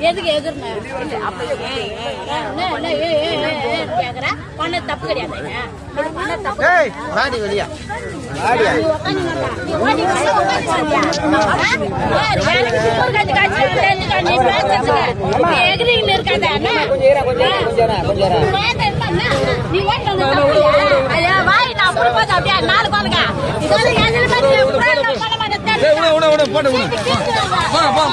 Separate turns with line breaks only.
எதுக்கு எதிர்னு அப்ப கேக்குற பண்ண தப்பு கிடையாதுங்க பண்ண நீ வாய் நான் அப்படியே நாலு பாருங்க
போட்டு